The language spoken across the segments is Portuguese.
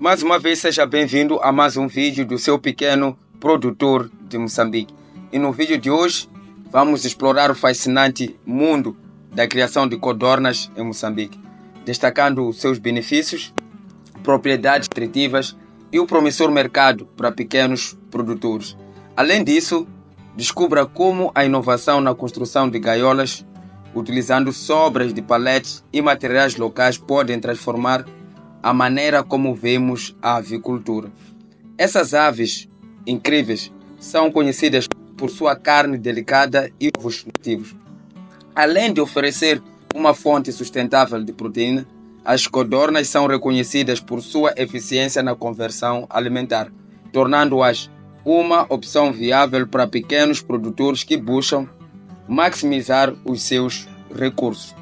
Mais uma vez, seja bem-vindo a mais um vídeo do seu pequeno produtor de Moçambique. E no vídeo de hoje, vamos explorar o fascinante mundo da criação de codornas em Moçambique, destacando os seus benefícios, propriedades nutritivas e o promissor mercado para pequenos produtores. Além disso, descubra como a inovação na construção de gaiolas, utilizando sobras de paletes e materiais locais, podem transformar a maneira como vemos a avicultura. Essas aves incríveis são conhecidas por sua carne delicada e ovos nativos. Além de oferecer uma fonte sustentável de proteína, as codornas são reconhecidas por sua eficiência na conversão alimentar, tornando-as uma opção viável para pequenos produtores que buscam maximizar os seus recursos.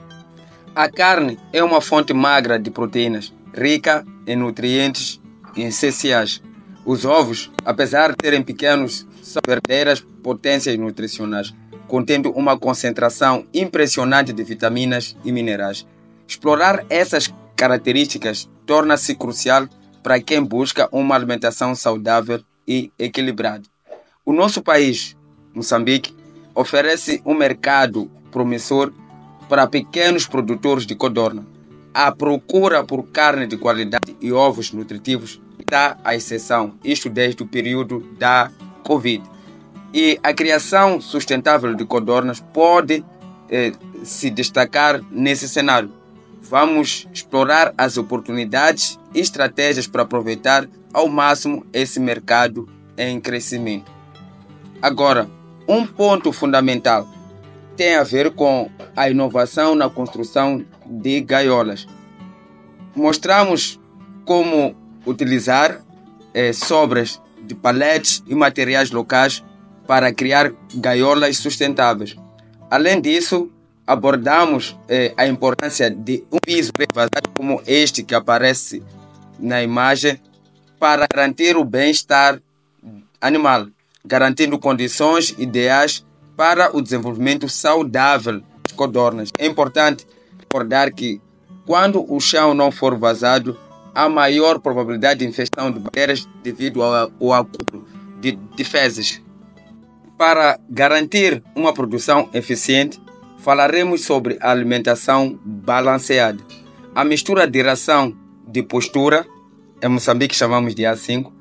A carne é uma fonte magra de proteínas, rica em nutrientes essenciais. Os ovos, apesar de serem pequenos, são verdadeiras potências nutricionais, contendo uma concentração impressionante de vitaminas e minerais. Explorar essas características torna-se crucial para quem busca uma alimentação saudável e equilibrada. O nosso país, Moçambique, oferece um mercado promissor para pequenos produtores de codorna a procura por carne de qualidade e ovos nutritivos está à exceção, isto desde o período da Covid. E a criação sustentável de codornas pode eh, se destacar nesse cenário. Vamos explorar as oportunidades e estratégias para aproveitar ao máximo esse mercado em crescimento. Agora, um ponto fundamental tem a ver com a inovação na construção de gaiolas. Mostramos como utilizar eh, sobras de paletes e materiais locais para criar gaiolas sustentáveis. Além disso, abordamos eh, a importância de um piso vazado como este que aparece na imagem para garantir o bem-estar animal, garantindo condições ideais para o desenvolvimento saudável das codornas. É importante recordar que quando o chão não for vazado, há maior probabilidade de infecção de bactérias devido ao, acúmulo de, de fezes. Para garantir uma produção eficiente, falaremos sobre alimentação balanceada. A mistura de ração de postura, em Moçambique chamamos de A5,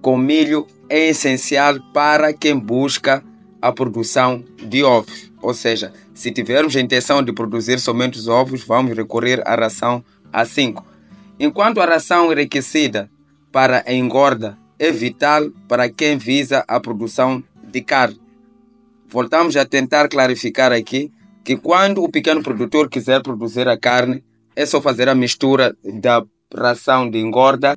com milho é essencial para quem busca a produção de ovos. Ou seja, se tivermos a intenção de produzir somente os ovos, vamos recorrer à ração A5. Enquanto a ração enriquecida para a engorda é vital para quem visa a produção de carne. Voltamos a tentar clarificar aqui que quando o pequeno produtor quiser produzir a carne, é só fazer a mistura da ração de engorda.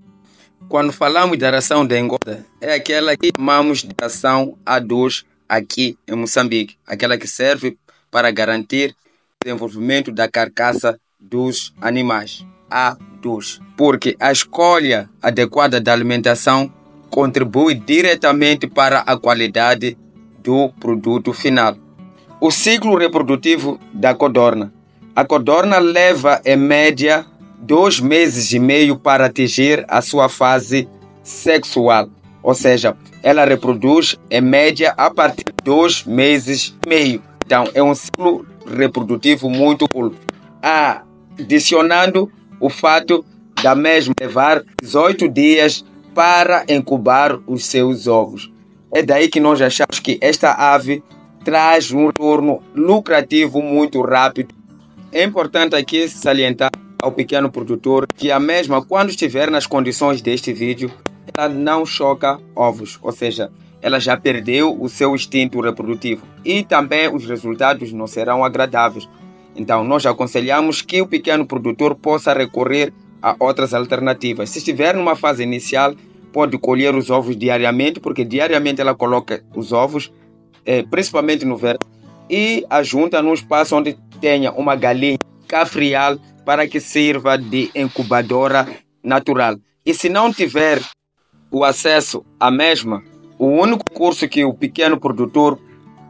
Quando falamos da ração de engorda, é aquela que chamamos de ração A2 aqui em Moçambique, aquela que serve para garantir o desenvolvimento da carcaça dos animais. A2. Porque a escolha adequada da alimentação contribui diretamente para a qualidade do produto final. O ciclo reprodutivo da codorna. A codorna leva em média dois meses e meio para atingir a sua fase sexual, ou seja, ela reproduz em média a partir de dois meses e meio. Então é um ciclo reprodutivo muito curto. Adicionando o fato da mesma levar 18 dias para incubar os seus ovos. É daí que nós achamos que esta ave traz um retorno lucrativo muito rápido. É importante aqui salientar ao pequeno produtor que a mesma, quando estiver nas condições deste vídeo, ela não choca ovos, ou seja, ela já perdeu o seu instinto reprodutivo e também os resultados não serão agradáveis. Então, nós aconselhamos que o pequeno produtor possa recorrer a outras alternativas. Se estiver numa fase inicial, pode colher os ovos diariamente, porque diariamente ela coloca os ovos, eh, principalmente no verão, e a junta num espaço onde tenha uma galinha cafrial para que sirva de incubadora natural. E se não tiver o acesso à mesma, o único curso que o pequeno produtor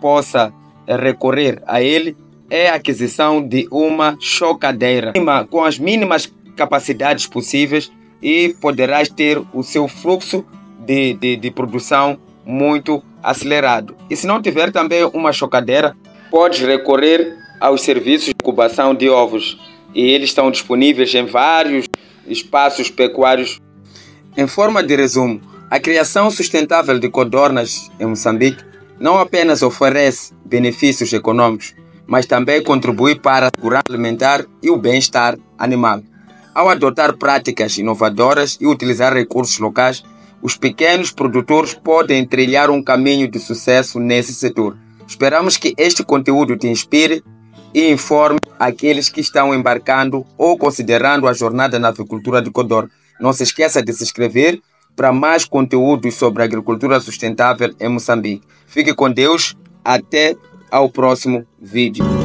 possa recorrer a ele é a aquisição de uma chocadeira com as mínimas capacidades possíveis e poderás ter o seu fluxo de, de, de produção muito acelerado. E se não tiver também uma chocadeira, podes recorrer aos serviços de incubação de ovos e eles estão disponíveis em vários espaços pecuários. Em forma de resumo, a criação sustentável de codornas em Moçambique não apenas oferece benefícios econômicos, mas também contribui para a segurança alimentar e o bem-estar animal. Ao adotar práticas inovadoras e utilizar recursos locais, os pequenos produtores podem trilhar um caminho de sucesso nesse setor. Esperamos que este conteúdo te inspire e informe aqueles que estão embarcando ou considerando a jornada na avicultura de Codor. Não se esqueça de se inscrever para mais conteúdos sobre agricultura sustentável em Moçambique. Fique com Deus. Até ao próximo vídeo.